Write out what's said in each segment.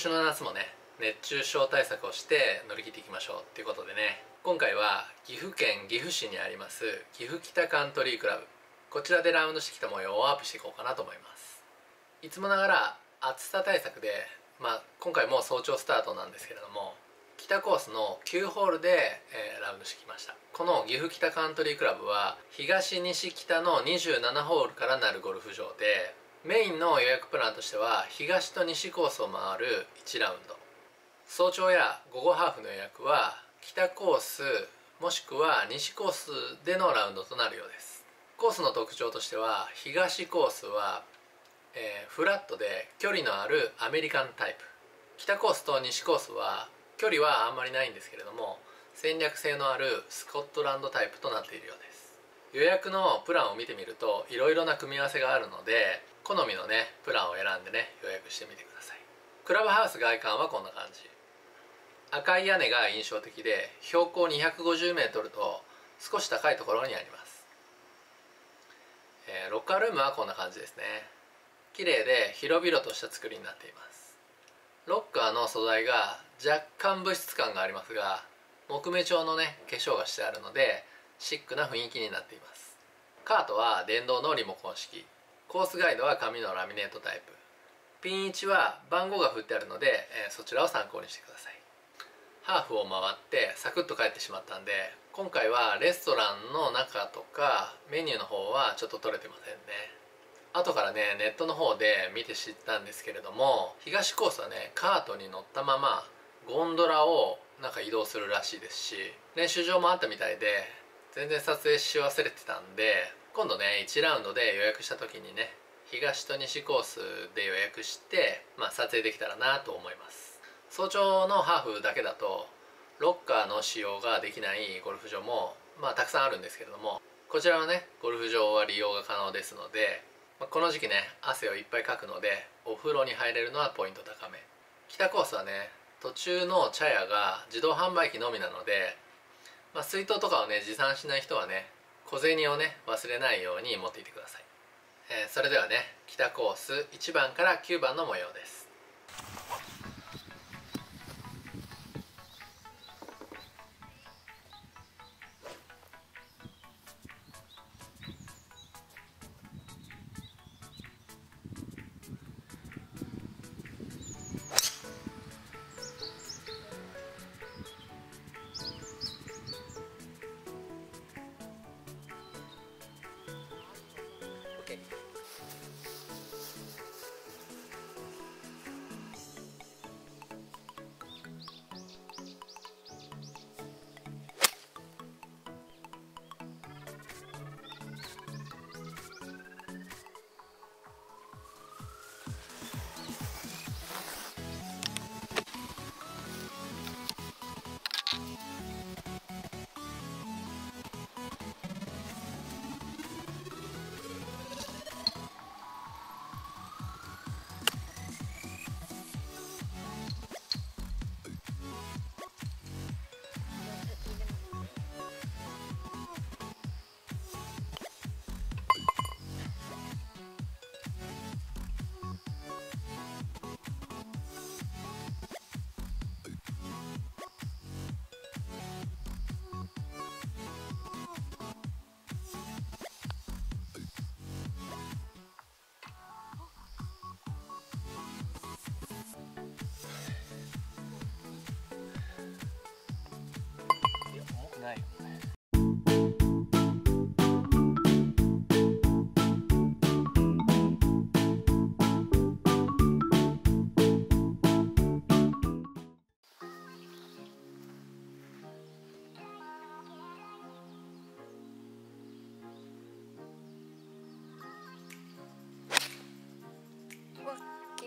年の夏もね熱中症対策をして乗り切っていきましょうっていうことでね今回は岐阜県岐阜市にあります岐阜北カントリークラブ。こちらでラウンドしてきた模様をアップしていこうかなと思います。いつもながら暑さ対策でまあ今回も早朝スタートなんですけれども北コースの9ホールで、えー、ラウンドしてきました。この岐阜北カントリークラブは東西北の27ホールからなるゴルフ場でメインの予約プランとしては東と西コースを回る1ラウンド。早朝や午後ハーフの予約は北コースもしくは西コースでのラウンドとなるようです。コースの特徴としては東コースは、えー、フラットで距離のあるアメリカンタイプ。北コースと西コースは距離はあんまりないんですけれども戦略性のあるスコットランドタイプとなっているようです。予約のプランを見てみるといろいろな組み合わせがあるので好みのねプランを選んでね予約してみてください。クラブハウス外観はこんな感じ。赤い屋根が印象的で標高 250m と少し高いところにあります、えー、ロッカールームはこんな感じですね。綺麗で広々とした作りになっています。ロッカーの素材が若干物質感がありますが木目調のね化粧がしてあるのでシックな雰囲気になっています。カートは電動のリモコン式。コースガイドは紙のラミネートタイプ。ピン位置は番号が振ってあるので、えー、そちらを参考にしてください。ハーフを回ってサクッと帰ってしまったんで今回はレストランの中とかメニューの方はちょっと取れてませんね。後からねネットの方で見て知ったんですけれども東コースはねカートに乗ったままゴンドラをなんか移動するらしいですし練習場もあったみたいで全然撮影し忘れてたんで今度ね1ラウンドで予約した時にね東と西コースで予約して、まあ、撮影できたらなと思います。早朝のハーフだけだとロッカーの使用ができないゴルフ場も、まあ、たくさんあるんですけれどもこちらはねゴルフ場は利用が可能ですのでまあ、この時期ね汗をいっぱいかくのでお風呂に入れるのはポイント高め。北コースはね途中の茶屋が自動販売機のみなので、まあ、水筒とかをね持参しない人はね小銭をね忘れないように持っていてください、えー、それではね北コース1番から9番の模様です。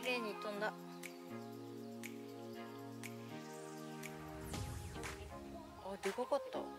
綺麗に飛んだ。あでかかった。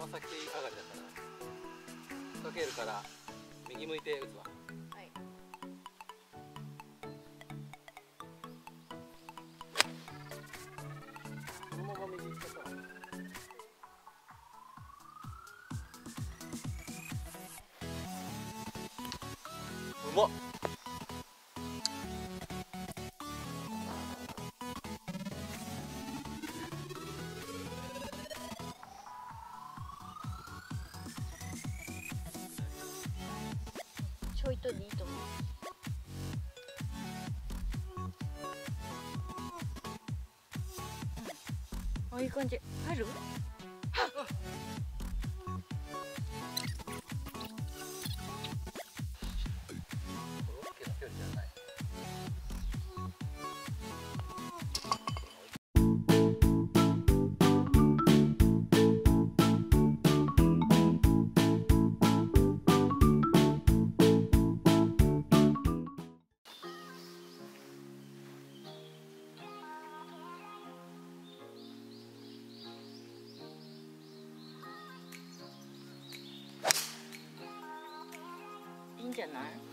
ま先上がりだからかけるから右向いて打つわ。あいい感じ。入る？いい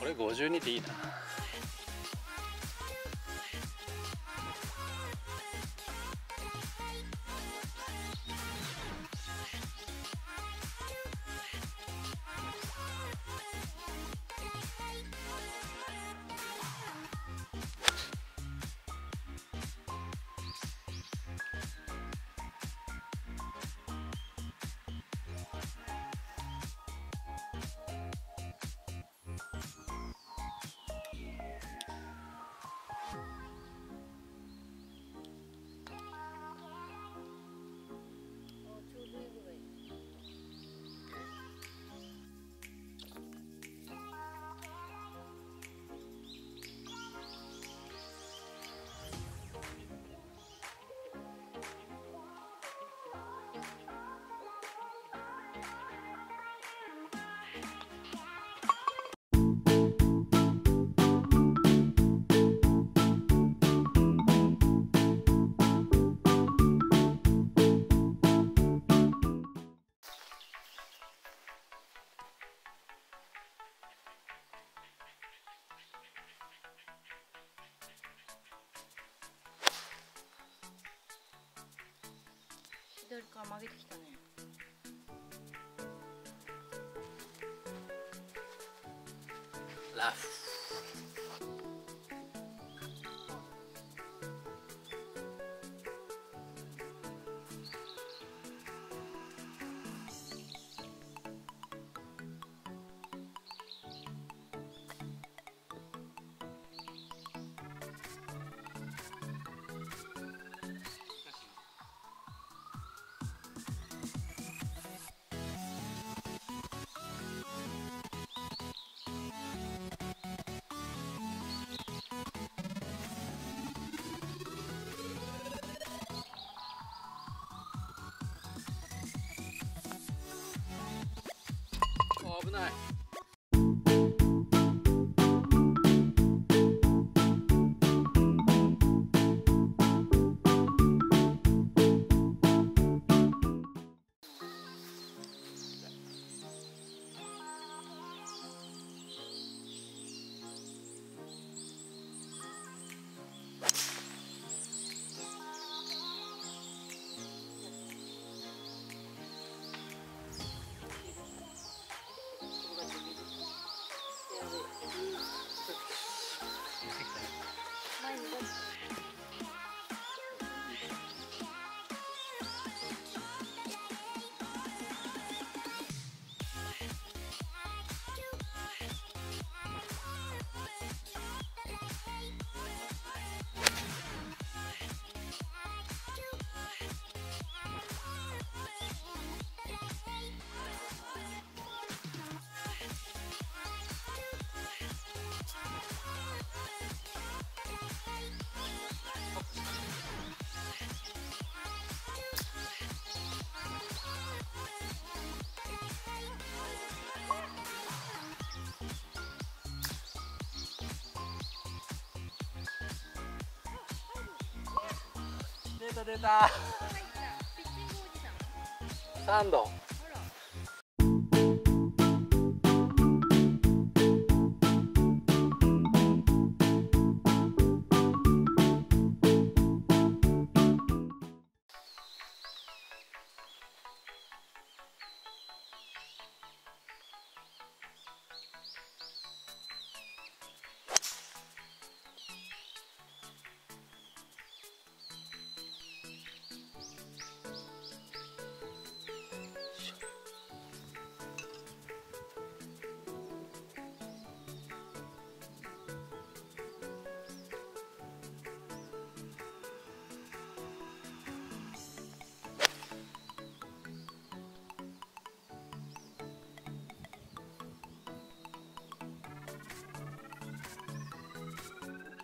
これ52でいいな。左から曲げてきたね。ラフ。あ出た。出たサンド。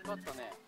かったね。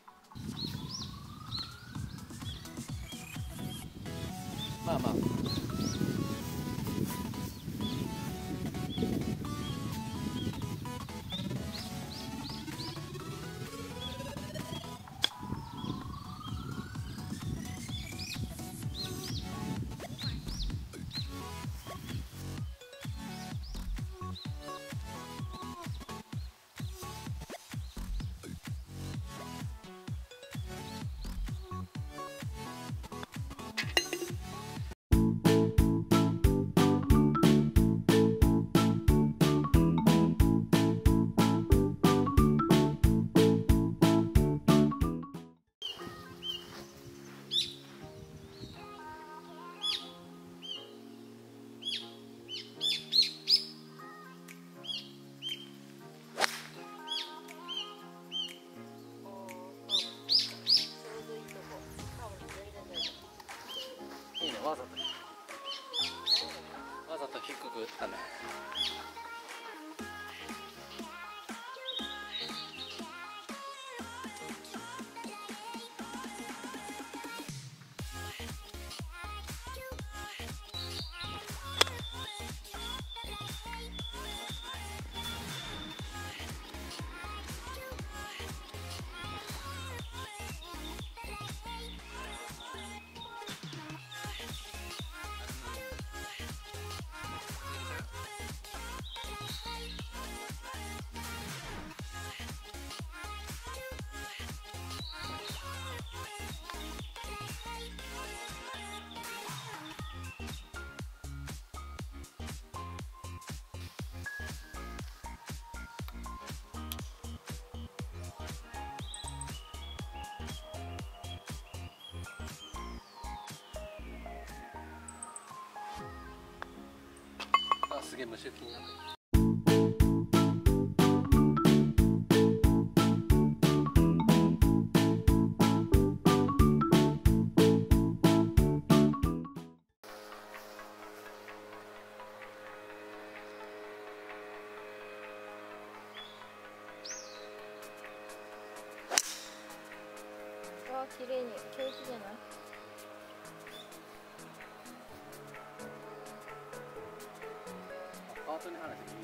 拜拜すげえ無視的になる。真的看了。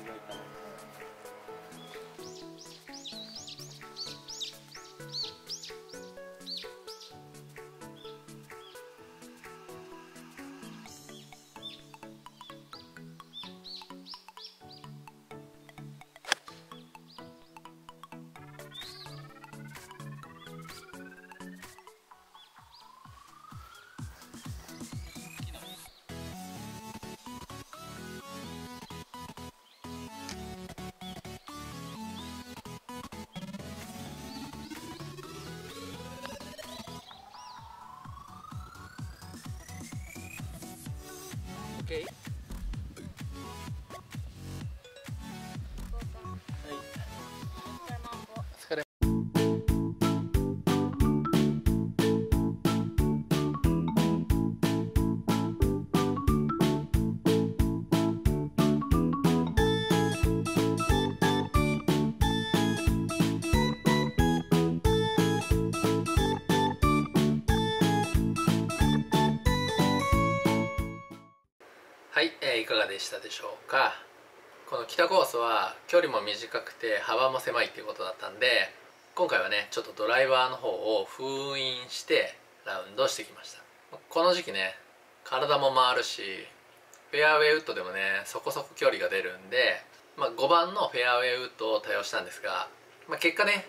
はい、えー、いかがでしたでしょうか？この北コースは距離も短くて幅も狭いっていうことだったんで今回はねちょっとドライバーの方を封印してラウンドしてきました。この時期ね体も回るしフェアウェイウッドでもねそこそこ距離が出るんで、まあ、5番のフェアウェイウッドを多用したんですが、まあ、結果ね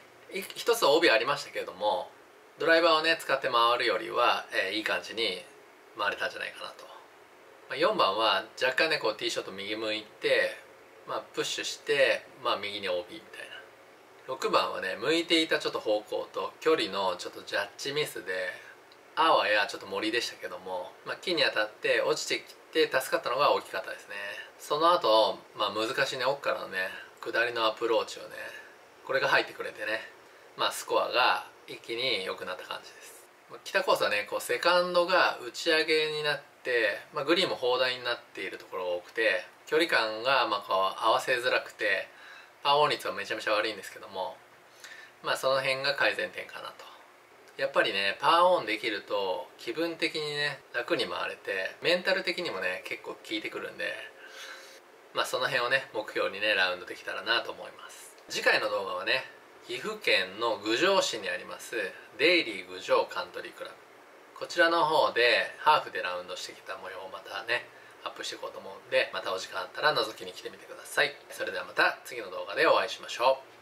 一つ帯ありましたけれどもドライバーをね使って回るよりは、えー、いい感じに回れたんじゃないかなとまあ、4番は若干ねこうティーショット右向いて、まあ、プッシュして、まあ、右に OB みたいな。6番はね向いていたちょっと方向と距離のちょっとジャッジミスであわやちょっと森でしたけども、まあ、木に当たって落ちてきて助かったのが大きかったですね。その後、まあ難しいね奥からのね下りのアプローチをねこれが入ってくれてねまあスコアが一気に良くなった感じです。北コースはねこうセカンドが打ち上げになって、まあ、グリーンも砲台になっているところが多くて距離感がまあこう合わせづらくてパワーオン率はめちゃめちゃ悪いんですけどもまあその辺が改善点かなと。やっぱりねパーオンできると気分的にね楽に回れてメンタル的にもね結構効いてくるんでまあその辺をね目標にねラウンドできたらなと思います。次回の動画はね岐阜県の郡上市にありますデイリー郡上カントリークラブ。こちらの方でハーフでラウンドしてきた模様をまたねアップしていこうと思うんでまたお時間あったら覗きに来てみてください。それではまた次の動画でお会いしましょう。